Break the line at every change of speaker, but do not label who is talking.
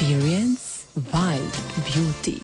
Experience wild beauty.